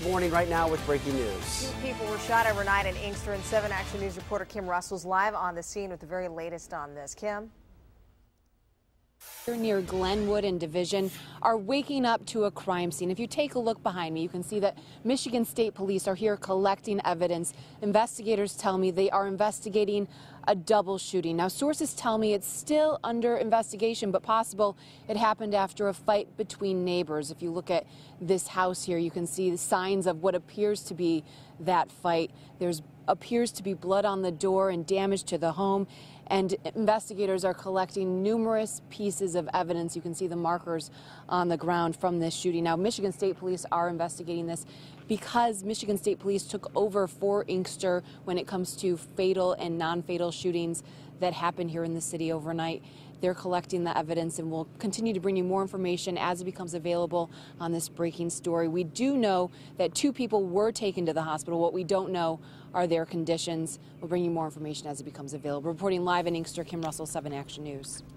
this morning right now with breaking news. Two people were shot overnight in Inkster, and 7 Action News reporter Kim Russell's live on the scene with the very latest on this. Kim? near Glenwood and Division are waking up to a crime scene. If you take a look behind me, you can see that Michigan State Police are here collecting evidence. Investigators tell me they are investigating a double shooting. Now, sources tell me it's still under investigation, but possible it happened after a fight between neighbors. If you look at this house here, you can see the signs of what appears to be that fight. There's appears to be blood on the door and damage to the home and investigators are collecting numerous pieces of evidence. You can see the markers on the ground from this shooting. Now, Michigan State Police are investigating this because Michigan State Police took over for Inkster when it comes to fatal and non fatal shootings that happen here in the city overnight. They're collecting the evidence and we'll continue to bring you more information as it becomes available on this breaking story. We do know that two people were taken to the hospital. What we don't know are their conditions. We'll bring you more information as it becomes available. Reporting live in Inkster, Kim Russell, 7 Action News.